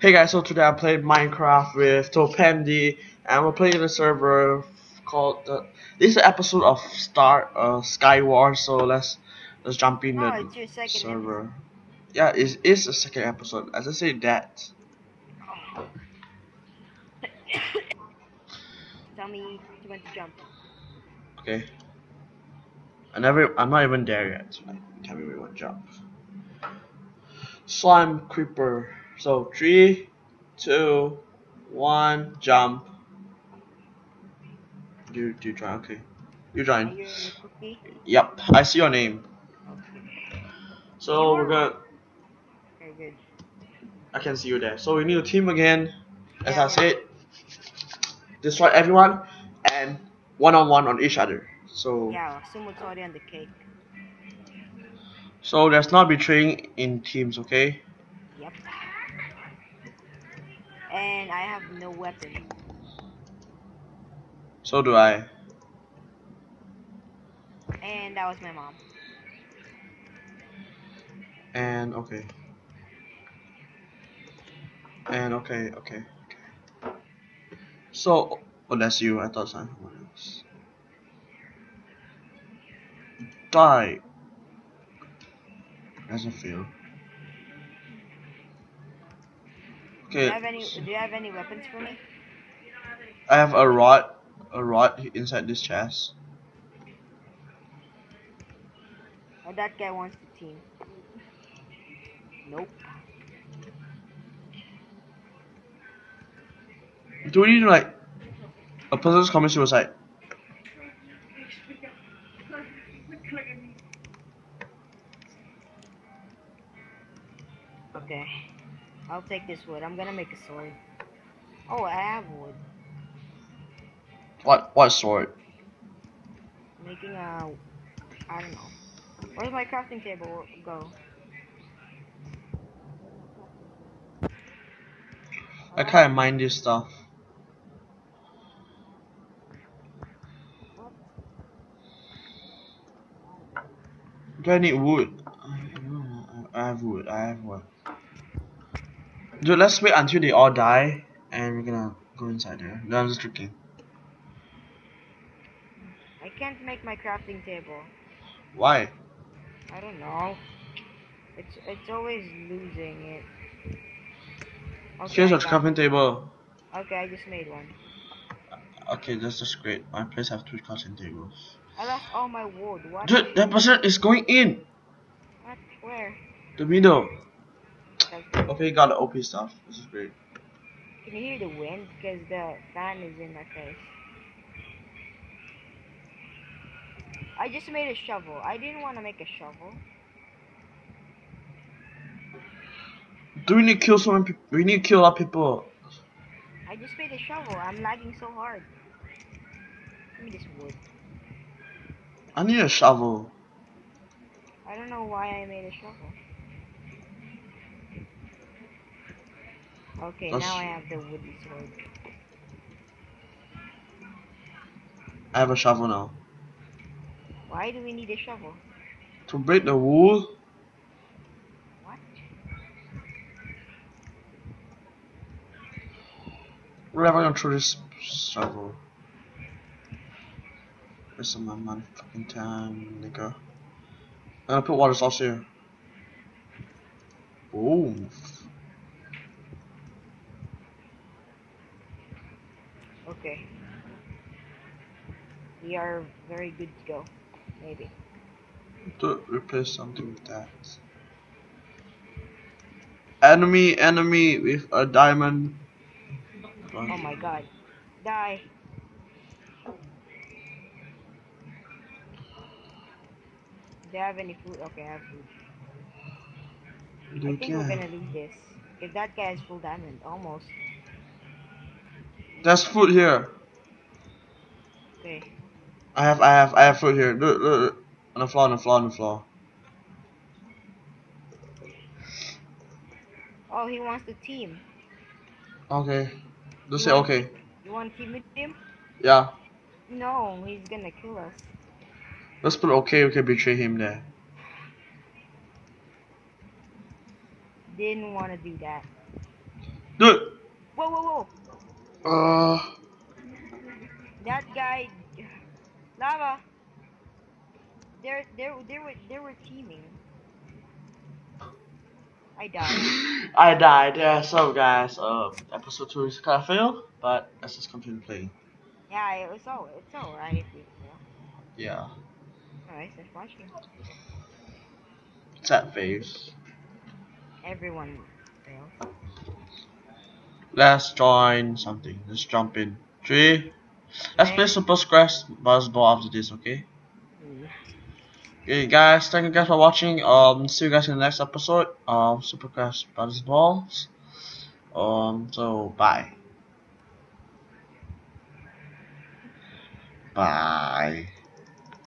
Hey guys, so today I played Minecraft with Towpendey and we're playing in a server called the this is an episode of Star uh Sky War so let's let's jump in Oh, the second server. Yeah, it is a second episode. As I say that Tell me you want to jump. okay. I never I'm not even there yet. So tell you want to jump. Slime creeper. So three, two, one, jump. You you join, okay. You join. Yep, I see your name. Okay. So we're gonna Very good. I can see you there. So we need a team again. As Yeah, I said, destroy everyone and one on one on each other. So Yeah, already on the cake. so there's not betraying in teams, okay? Yep. And I have no weapon. So do I. And that was my mom. And okay. And okay, okay, okay. So oh that's you, I thought someone else. Die. Doesn't feel. Do you Okay. have any do you have any weapons for me? I have a rod, a rod inside this chest. Oh, that guy wants the team. Nope. Do we need to, like a person's commit suicide? Okay. I'll take this wood. I'm gonna make a sword. Oh, I have wood. What what sword? Making a I don't know. Where's my crafting table go? I can't mind this stuff. Do I need wood? I have wood. I have wood. Dude, let's wait until they all die, and we're gonna go inside there. No, I'm just joking. I can't make my crafting table. Why? I don't know. It's it's always losing it. Okay, Here's got- crafting table. Okay, I just made one. Okay, that's just great. My place have two crafting tables. I lost all my wood. What? Dude, that person is going in What? Where? the middle. Okay, got the OP stuff. This is great. Can you hear the wind? Because the fan is in my face. I just made a shovel. I didn't want to make a shovel. Do we need to kill so many people? We need to kill a lot of people. I just made a shovel. I'm lagging so hard. Give me this wood. I need a shovel. I don't know why I made a shovel. Okay, That's- now I have the wooden sword. I have a shovel now. Why do we need a shovel? To break the wool, What? we're never gonna throw this shovel. Waste of my motherfucking time, nigga. I'm gonna put water sauce here. Boom. Okay. We are very good to go. Maybe. To replace something with that. Enemy, enemy with a diamond. Oh my god. Die. Do you have any food? Okay, I have food. I think we're gonna leave this. If that guy has full diamond, almost. There's food here. Okay. I have, I have, I have food here. Look, look, look. On the floor, on the floor, on the floor. Oh, he wants the team. Okay. Just You say okay. You want to team with him? Yeah. No, he's gonna kill us. Let's put okay, we can betray him there. Didn't want to do that. Dude. Whoa, whoa, whoa! Uh. That guy, lava. They're they're they were they were teaming. I died. I died. Yeah. So guys, um, episode two is kind of fail, but let's just continue playing. yeah, it was all it's alright if we fail. Yeah. Alright, thanks for watching. Sad face. Everyone fails. Let's join something. Let's jump in. Three. Let's play Super Scratch Buzzball after this, okay? Okay, guys. Thank you guys for watching. Um, see you guys in the next episode. Um, Super Crash Buzzballs. Um, so bye. Bye.